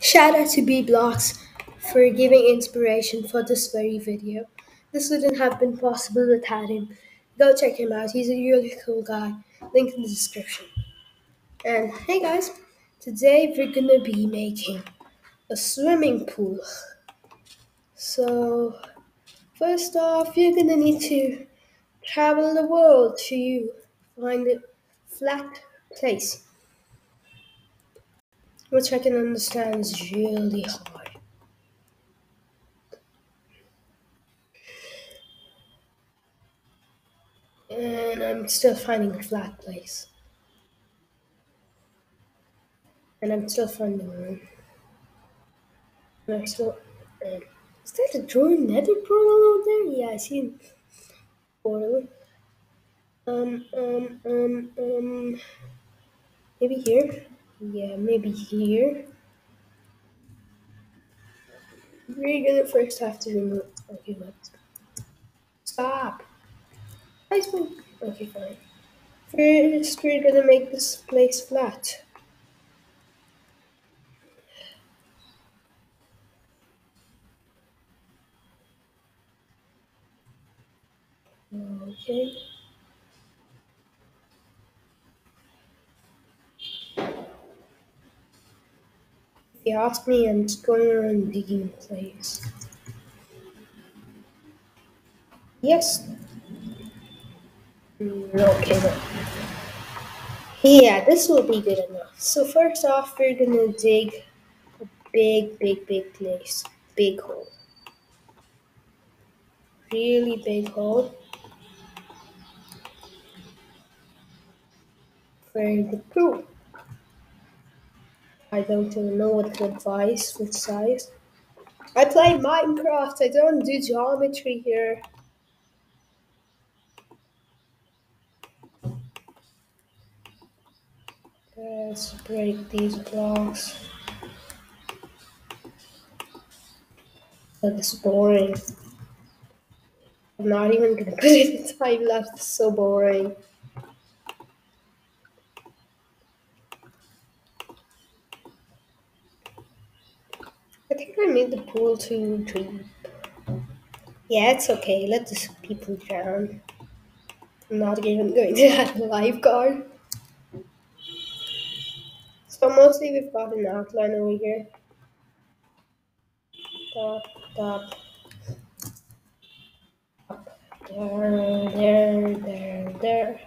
Shout out to B Blocks for giving inspiration for this very video. This wouldn't have been possible without him. Go check him out. He's a really cool guy. Link in the description. And hey guys, today we're gonna be making a swimming pool. So first off, you're gonna need to travel the world to find a flat place which I can understand is really hard. And I'm still finding a flat place. And I'm still finding one. And I'm still. Um, is that a drawing nether portal over there? Yeah, I see portal. Um, um, um, um. Maybe here? Yeah, maybe here. We're gonna first have to remove. Okay, let's. Stop! Iceman! Okay, fine. First, we're gonna make this place flat. Okay. You ask me, I'm just going around digging place. Yes. Mm, okay, then. Yeah, this will be good enough. So first off, we're gonna dig a big, big, big place. Big hole. Really big hole. For the pool. I don't even know what to advise with size. I play Minecraft, I don't do geometry here. Let's break these blocks. That's boring. I'm not even gonna put any time left, it's so boring. I the pool too deep. Yeah, it's okay, let the people drown. I'm not even going to add a lifeguard. So mostly we've got an outline over here. Top, top. There, there, there, there.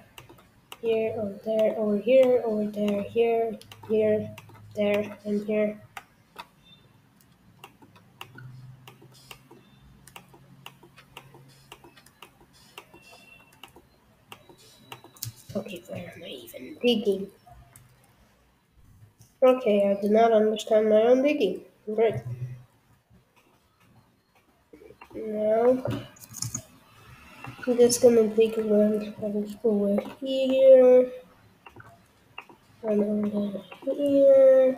Here, over there, over here, over there, here, here, there, and here. Okay, where am I even digging? Okay, I did not understand my own digging. Great. Now, I'm just gonna dig around over here. And over here.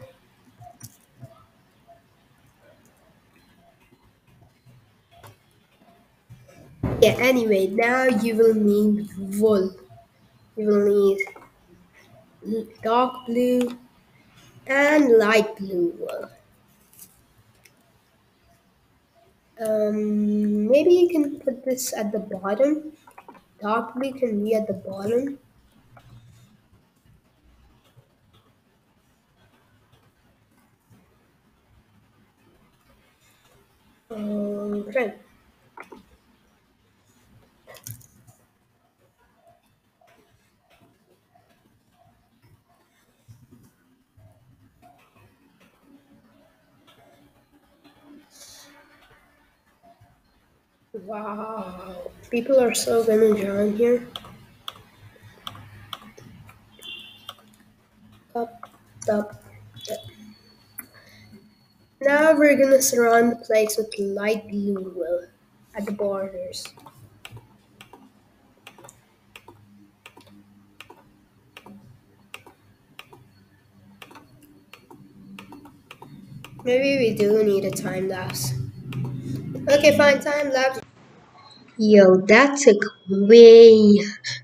Yeah, anyway, now you will need wool. You will need dark blue and light blue wool. Um, maybe you can put this at the bottom. Dark blue can be at the bottom. Um, okay. Wow, people are so gonna here. Up, up, up. Now we're gonna surround the place with light blue wool at the borders. Maybe we do need a time lapse. Okay, fine, time lapse. Yo, that took way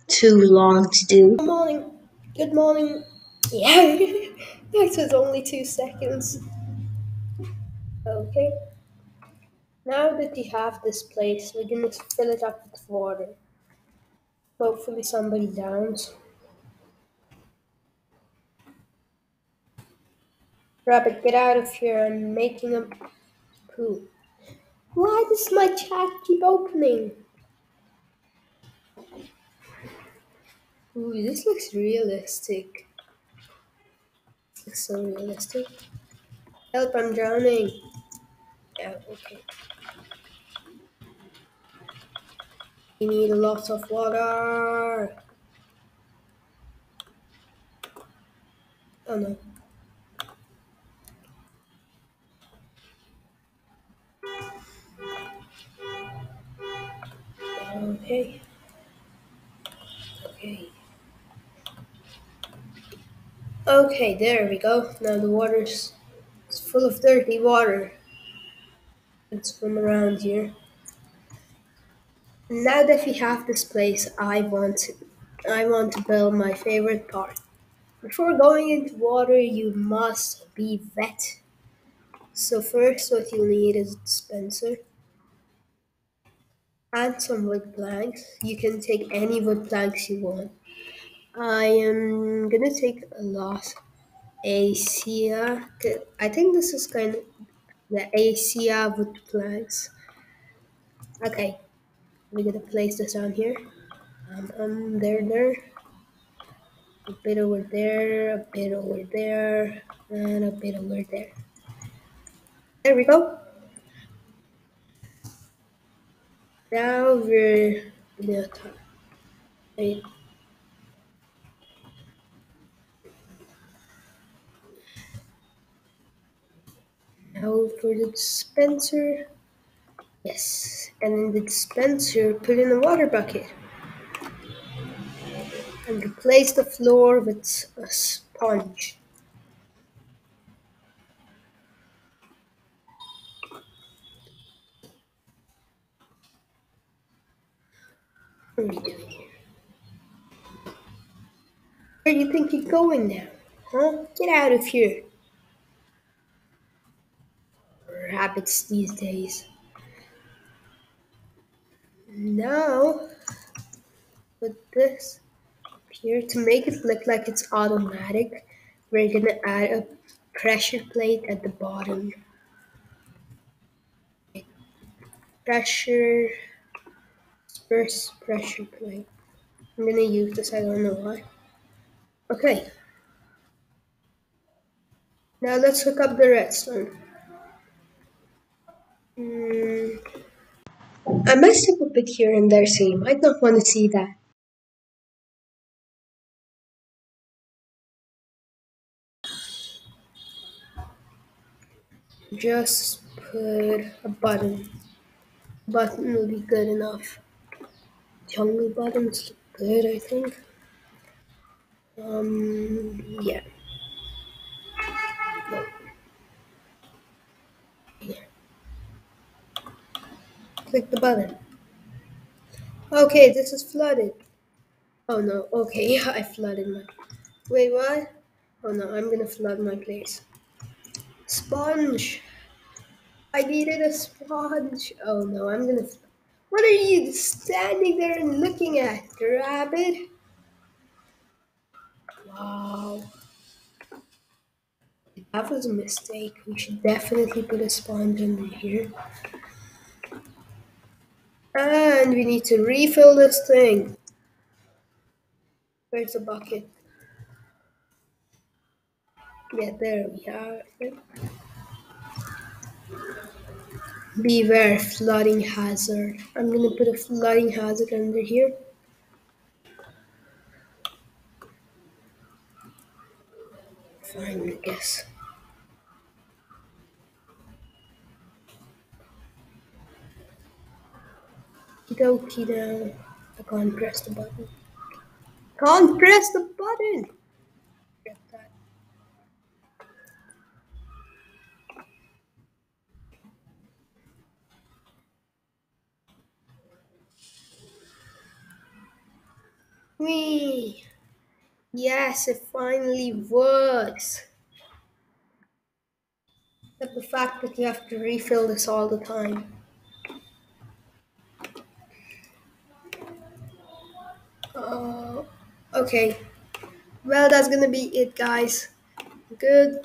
too long to do. Good morning. Good morning. Yeah, that was only two seconds. Okay. Now that you have this place, we're gonna fill it up with water. Hopefully somebody downs. Rabbit, get out of here. I'm making a poo. Why does my chat keep opening? Ooh, this looks realistic. looks so realistic. Help, I'm drowning. Yeah, okay. We need a lot of water. Oh no. Okay. Okay. Okay, there we go. Now the water's it's full of dirty water. Let's swim around here. Now that we have this place, I want to, I want to build my favorite part. Before going into water, you must be wet. So first, what you'll need is a dispenser and some wood planks. You can take any wood planks you want. I am gonna take a lot. Acacia. I think this is kind of the Acacia wood planks. Okay, we're gonna place this on here. Um, um, there, there. A bit over there, a bit over there, and a bit over there. There we go. Now we're. Now for the dispenser. Yes, and in the dispenser, put in a water bucket. And replace the floor with a sponge. Are you? Where do you think you're going now? Huh? Get out of here. Rabbits these days. Now, with this here, to make it look like it's automatic, we're gonna add a pressure plate at the bottom. Pressure, first pressure plate. I'm gonna use this, I don't know why. Okay. Now let's hook up the redstone. Mm. I messed up a bit here and there, so you might not want to see that. Just put a button. Button will be good enough. Jungle buttons look good, I think. Um, yeah. Yeah. Click the button. Okay, this is flooded. Oh no, okay, yeah, I flooded my. Wait, what? Oh no, I'm gonna flood my place. Sponge! I needed a sponge! Oh no, I'm gonna. What are you standing there and looking at, rabbit? Wow. That was a mistake. We should definitely put a sponge under here. And we need to refill this thing. Where's the bucket? Yeah, there we have it. Beware flooding hazard. I'm gonna put a flooding hazard under here. Fine, I guess. Dokie now. I can't press the button. Can't press the button! Whee! Yes, it finally works. Accept the fact that you have to refill this all the time. Uh, okay. Well, that's gonna be it, guys. Good.